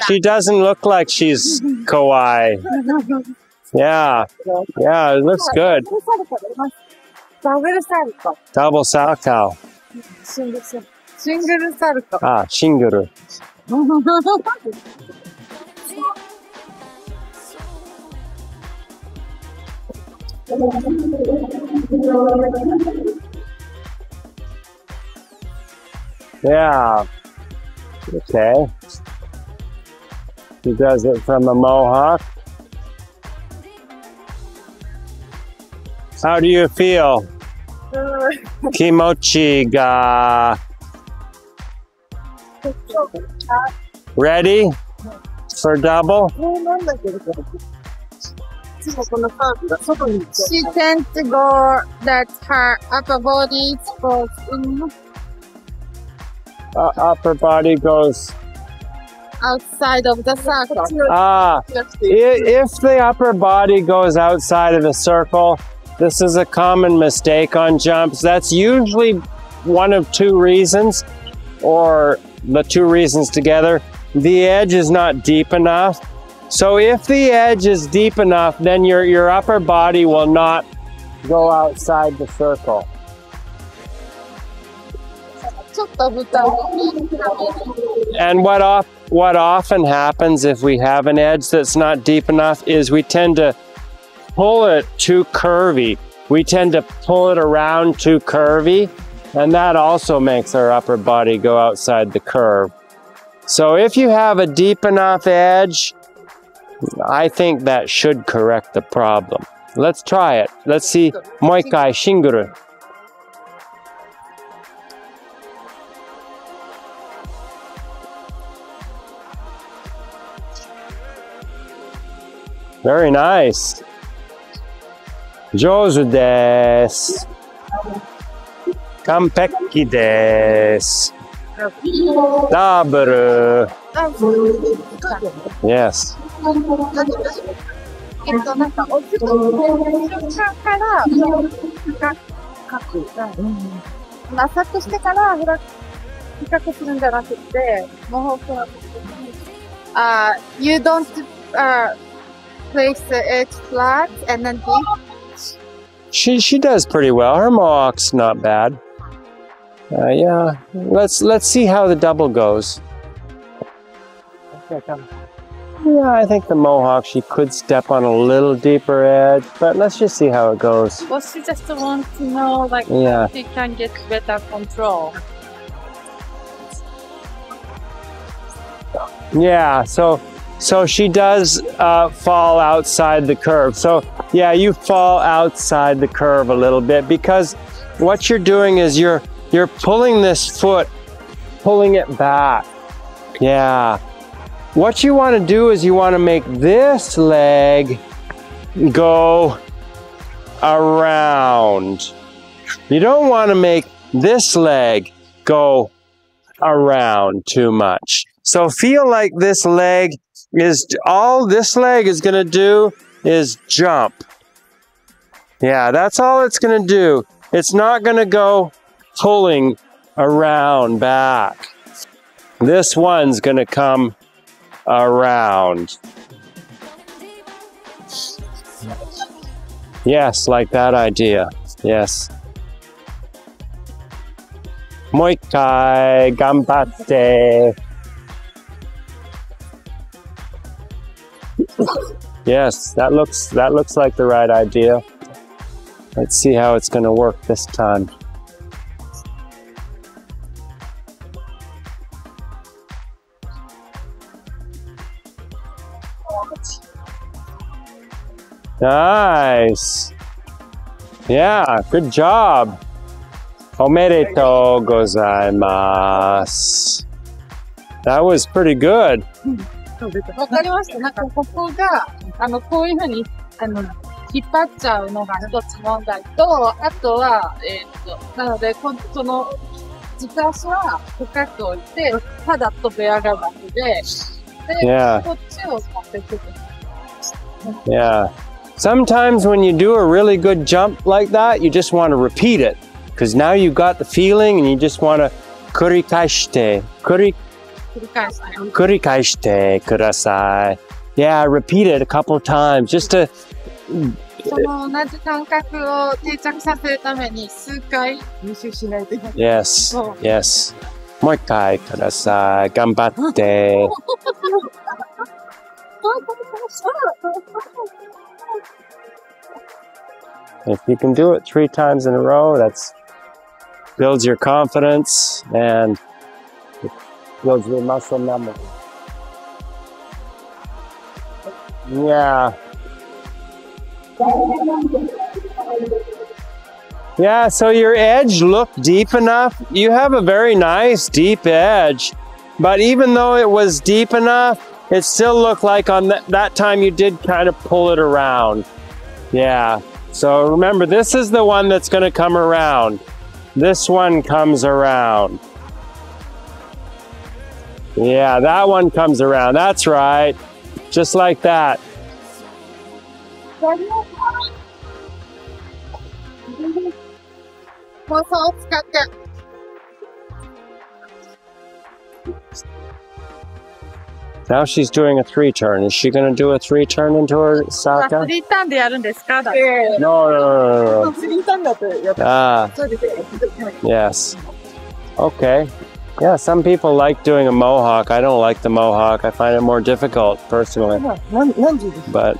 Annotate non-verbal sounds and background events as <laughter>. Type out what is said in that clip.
She doesn't look like she's kawaii. Yeah. Yeah, it looks good. Double Salchow. Shinguru Salchow. Ah, shinguru. yeah. Okay. He does it from a mohawk. How do you feel? Uh, <laughs> Kimochi ga. Ready for double? She tends to go that her upper body goes in. Uh, upper body goes outside of the circle. Ah, if the upper body goes outside of the circle, this is a common mistake on jumps. That's usually one of two reasons, or the two reasons together. The edge is not deep enough. So if the edge is deep enough, then your, your upper body will not go outside the circle. And what off, what often happens if we have an edge that's not deep enough is we tend to pull it too curvy. We tend to pull it around too curvy, and that also makes our upper body go outside the curve. So if you have a deep enough edge, I think that should correct the problem. Let's try it. Let's see Moikai Shinguru. Very nice. 上手です。完璧です。ダブル。Yes. えっと、なんか、おちょっと、から、深く、浅くしてから、深くするんじゃなくて、もう、あ、you don't, uh, place the edge flat and then deep. She she does pretty well. Her mohawk's not bad. Uh, yeah. Let's let's see how the double goes. Yeah, I think the mohawk she could step on a little deeper edge, but let's just see how it goes. Well, she just wants to know, like, Yeah. she can get better control. Yeah, so so she does uh, fall outside the curve. So yeah, you fall outside the curve a little bit because what you're doing is you're you're pulling this foot, pulling it back. Yeah. What you want to do is you want to make this leg go around. You don't want to make this leg go around too much. So feel like this leg is all this leg is going to do is jump. Yeah, that's all it's going to do. It's not going to go pulling around back. This one's going to come around. Yes, like that idea. Yes. Muay Thai, gambatte. Yes, that looks that looks like the right idea. Let's see how it's going to work this time. Nice. Yeah, good job. Omedetou gozaimasu. That was pretty good. わかりました。なんかここが、あの、こういうふうに、あの、引っ張っちゃうのが一つ問題と、あとは、えーっと、なので、こその、軸足は深く置いて、ただ飛び上がるだけで、で、Yeah. こっちを持ってくる。Yeah. Sometimes when you do a really good jump like that, you just want to repeat it because now you've got the feeling and you just want to 繰り返して。繰り 返してください。Yeah, repeat it a couple of times just to その同じ感覚を定着させるために数回練習しないといけない。 Yes, そう yes. もう一回ください。頑張って。If you can do it three times in a row, that's builds your confidence and it builds your muscle memory. Yeah. Yeah, so your edge looked deep enough. You have a very nice deep edge, but even though it was deep enough, it still looked like on that, that time you did kind of pull it around. Yeah. So remember, this is the one that's going to come around. This one comes around. Yeah, that one comes around. That's right. Just like that. Now she's doing a three turn. Is she going to do a three turn into her Saka? No, no, no, no, no. Ah. Yes. Okay. Yeah, some people like doing a mohawk. I don't like the mohawk. I find it more difficult personally. But